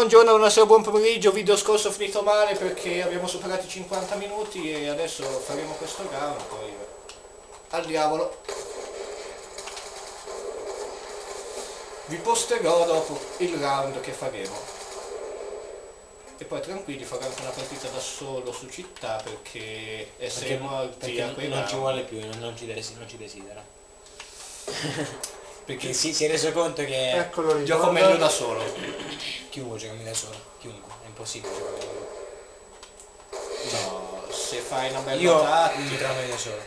Buongiorno, buonasera, buon pomeriggio, video scorso è finito male perché abbiamo superato i 50 minuti e adesso faremo questo round, poi al diavolo. Vi posterò dopo il round che faremo. E poi tranquilli farò anche una partita da solo su città perché essere Perché, morti perché a quei non ci round- vuole più, non, non ci, non ci desidera. perché si, si è reso conto che Eccolo lì. Gioco meglio da solo. chiunque gioca da solo, chiunque, è impossibile giocare da solo. No, se fai una bella Io mi tattica. trovo meglio da solo.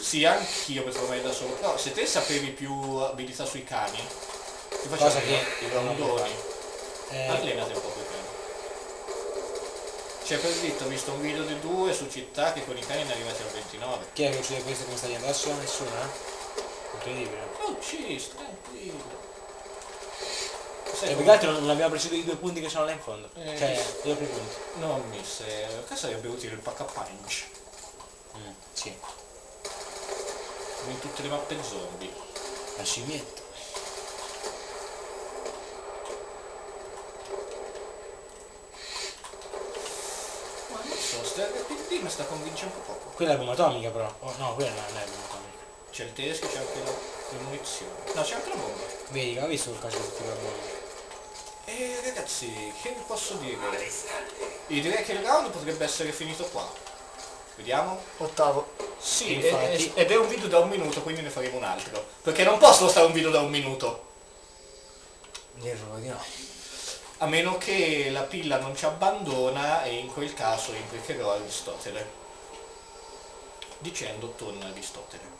Sì, anch'io mi trovo meglio da solo. Però se te sapevi più abilità sui cani, ti facevo Cosa che i rondoni. Eh, Allenati un po' più cani. Cioè per dritto ho visto un video di due su città che con i cani ne arrivati al 29. chi è che uccide questo che mi stai adesso? Nessuno, eh? Incredibile. Oh, ci tranquillo. Sai E più come- che altro non abbiamo preso i due punti che sono là in fondo. Eh, cioè, due primi punti. Non mi serve. Che sarebbe utile il pack punch? Mm, sì. Come in tutte le mappe zombie. La scimmietta. Ma non so, sta RPG mi sta convincendo poco. Quella è bomba atomica però. Oh, no, quella non è bomba atomica. C'è il teschio, c'è anche la, le munizioni. No, c'è anche la bomba. Vedi, ho visto il caso di tutti i bomba. E ragazzi, che vi posso dire? Io direi che il round potrebbe essere finito qua. Vediamo? Ottavo. Sì, Infatti. e- ed è un video da un minuto, quindi ne faremo un altro. Perché non posso stare un video da un minuto. Di no. A meno che la pilla non ci abbandona e in quel caso implicherò Aristotele. Dicendo tonno Aristotele.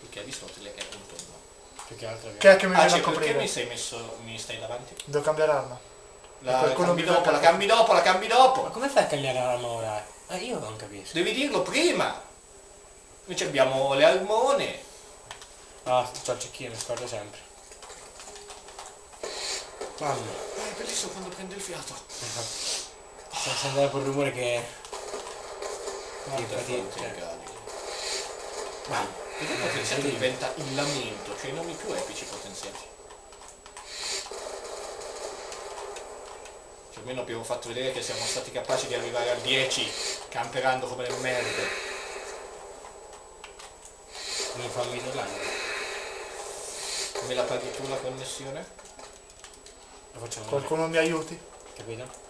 Perché Aristotele è un tonno. Più che altro Che è che mi Ah, viene sì, a perché coprire? mi sei messo. mi stai davanti? Devo cambiare arma. La qualcuno cambi dopo, fa- la cambi dopo, la cambi Ma dopo! come fai a cambiare l'arma ora? Eh, io non capisco. Devi dirlo prima! Noi ci abbiamo le almone. Ah, c'ho il cecchino, mi scordo sempre. Mamma. Ah, è bellissimo quando prende il fiato. Sta sentendo proprio il rumore che... Guarda Sì, il potenziato diventa il lamento, cioè i nomi più epici potenziati. Cioè almeno abbiamo fatto vedere che siamo stati capaci di arrivare al 10 camperando come le merde. Non fa un video online. Me la paghi tu la connessione? Lo facciamo Qualcuno mi aiuti? capito?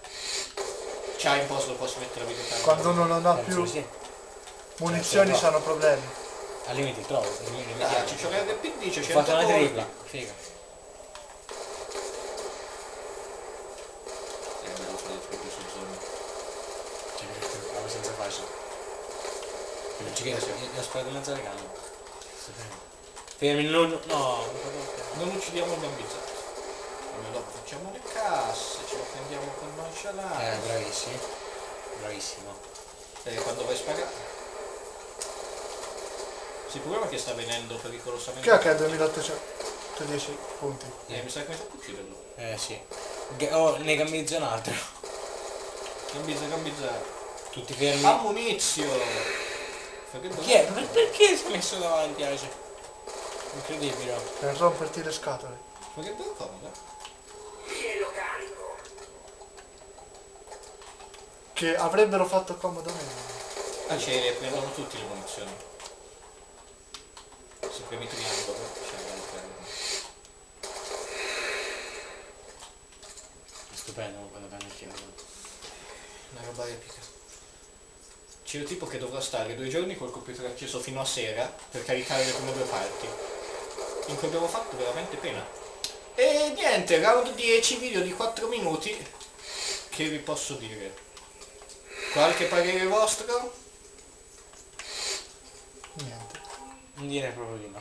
C'hai in posto, lo posso mettere la videocamera? Quando uno non ha Penso più munizioni no. sono problemi. Al limite trovo. limite Ah, vediamo. ci c'è l'RPD, c'è Ho 100 fatto una tripla. Figa. Eh, me lo fai proprio su zona. Cioè, è abbastanza facile. Non ci credo, io ho sparato in mezzo alle gambe. Fermi, non... No, non Non uccidiamo il bambizzato. Noi dopo facciamo le casse, ce lo prendiamo con Eh, nonchalance. bravissimi. Bravissimo. E quando vai a è che sta venendo pericolosamente. Che è che ha 2810 punti? Eh, mi sa che mi tocca ucciderlo. Eh, sì. Oh, ne gambizzo un altro. Gambizza, gambizza. Tutti fermi. Ammunizio! Fa che Chi è? Per- Perché si è messo davanti, Ace? Incredibile. Per romperti le scatole. Ma che bello comodo. Che avrebbero fatto comodo a me. Ah, ce le prendono tutti le munizioni. Premi triangolo, c'è l'altra. È stupendo quando il fiato. Una roba epica. C'è il tipo che dovrà stare due giorni col computer acceso fino a sera per caricare le prime due parti. In cui abbiamo fatto veramente pena. E niente, round 10, video di 4 minuti. Che vi posso dire? Qualche parere vostro? Niente. Non direi proprio di no.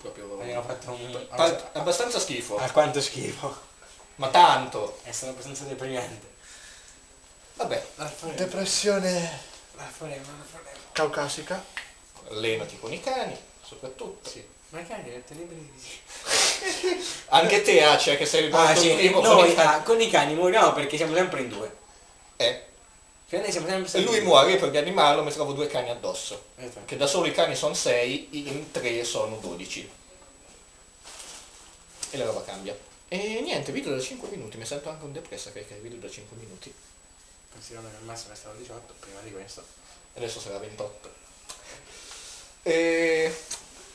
Proprio Abbiamo fatto un... Pa- abbastanza schifo. A quanto schifo. Ma tanto. È stato abbastanza deprimente. Vabbè, La faremo. Depressione La faremo, la faremo. caucasica. allenati con i cani, soprattutto. Sì. Ma che hai detto liberi di Anche te, Ace, che sei rimasto Ah sì, primo con noi i cani. ah, con i cani moriamo perché siamo sempre in due. Eh, Cioè noi siamo sempre E lui muore perché animale mi trovo due cani addosso. Esatto. Che da solo i cani sono 6, in 3 sono 12. E la roba cambia. E niente, video da 5 minuti, mi sento anche un depressa perché video da 5 minuti. Considerando che il massimo è stato 18 prima di questo. Adesso sarà 28. E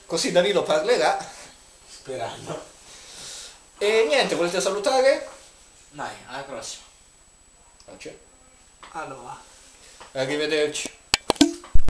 così Danilo parlerà. Sperando. E niente, volete salutare? Dai, alla prossima. Non c'è. Allora. Arrivederci.